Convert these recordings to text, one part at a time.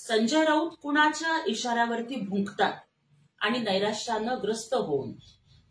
संजय राऊत कुणाच्या इशाऱ्यावरती भुंकतात आणि नैराश्यानं ग्रस्त होऊन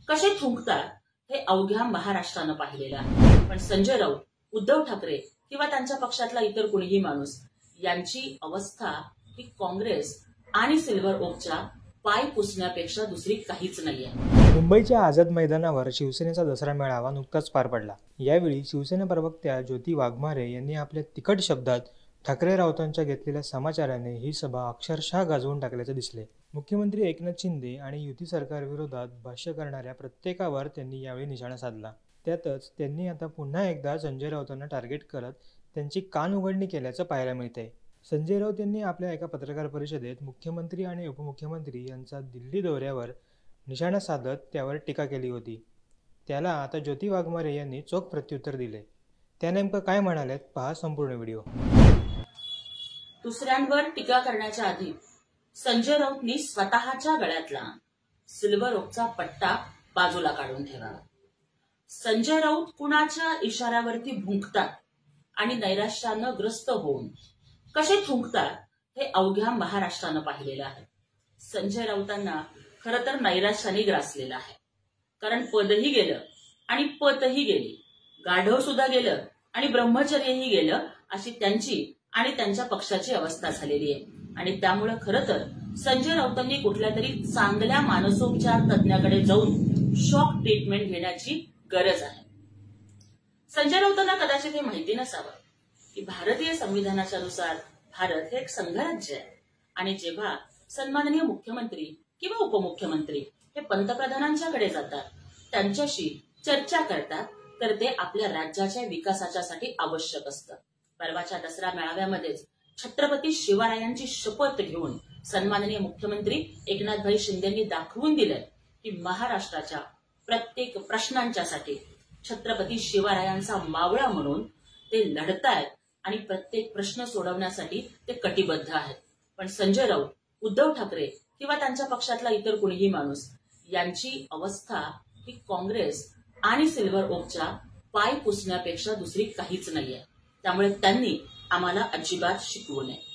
कसे थुंकतात हे अवघ्या महाराष्ट्रानं पाहिलेलं आहे. पण संजय राऊत उद्धव ठाकरे किंवा त्यांच्या पक्षातला इतर कुणीही माणूस यांची अवस्था ही काँग्रेस आणि सिल्व्हर ओकच्या पाय पुसण्यापेक्षा दुसरी काहीच नाही आहे मुंबईच्या आझाद मैदानावर शिवसेनेचा दसरा मेळावा नुकताच पार पडला. यावेळी शिवसेना प्रवक्त्या ज्योती वाघमारे यांनी आपल्या तिखट शब्दात ठाकरे राऊतांच्या घेतलेल्या समाचाराने ही सभा अक्षरशः गाजवून टाकल्याचे दिसले मुख्यमंत्री एकनाथ शिंदे आणि युती सरकारविरोधात भाष्य करणाऱ्या प्रत्येकावर त्यांनी यावेळी निशाणा साधला. त्यातच त्यांनी आता पुन्हा एकदा संजय राऊतांना टार्गेट करत त्यांची कान उघडणी केल्याचं पाहायला मिळते संजय राऊत यांनी आपल्या एका पत्रकार परिषदेत मुख्यमंत्री आणि उपमुख्यमंत्री यांचा दिल्ली दौऱ्यावर निशाणा साधत त्यावर टीका केली होती. त्याला आता ज्योती वाघमारे यांनी चोख प्रत्युत्तर दिले त्या नेमकं काय म्हणालेत पहा संपूर्ण व्हिडिओ. दुसऱ्यांवर टीका करण्याच्या आधी संजय राऊतनी स्वतःच्या गळ्यातला सिल्वर ओकचा पट्टा बाजूला काढून ठेवावा. संजय राऊत कुणाच्या इशाऱ्यावरती भुंकतात आणि नैराश्यानं ग्रस्त होऊन कसे थुंकतात हे अवघ्या महाराष्ट्रानं पाहिलेलं आहे. संजय राऊतांना खरं तर नैराश्याने ग्रासलेलं आहे. कारण पदही गेलं आणि पतही गेली. गाढव सुद्धा गेलं आणि ब्रह्मचर्यही गेलं अशी त्यांची आणि त्यांच्या पक्षाची अवस्था झालेली आहे. आणि त्यामुळे खरं तर संजय राऊतांनी कुठल्या तरी चांगल्या मानसोपचार तज्ज्ञाकडे जाऊन शॉक ट्रीटमेंट घेण्याची गरज आहे. संजय राऊतांना कदाचित हे माहिती नसावं की भारतीय संविधानाच्या नुसार भारत हे एक संघराज्य आहे. आणि जेव्हा सन्माननीय मुख्यमंत्री किंवा उपमुख्यमंत्री हे पंतप्रधानांच्याकडे जातात त्यांच्याशी चर्चा करतात तर ते आपल्या राज्याच्या विकासाच्यासाठी आवश्यक असतं. परवाच्या दसरा मेळाव्यामध्येच छत्रपती शिवरायांची शपथ घेऊन सन्माननीय मुख्यमंत्री एकनाथभाई शिंदेंनी दाखवून दिलंय की महाराष्ट्राच्या प्रत्येक प्रश्नांच्यासाठी छत्रपती शिवरायांचा मावळा म्हणून ते लढतायत आणि प्रत्येक प्रश्न सोडवण्यासाठी ते कटिबद्ध आहेत. पण संजय राऊत उद्धव ठाकरे किंवा त्यांच्या पक्षातला इतर कुणीही माणूस यांची अवस्था ही काँग्रेस आणि सिल्व्हर ओकच्या पाय पुसण्यापेक्षा दुसरी काहीच नाहीये. त्यामुळे त्यांनी आम्हाला अजिबात शिकवू नये.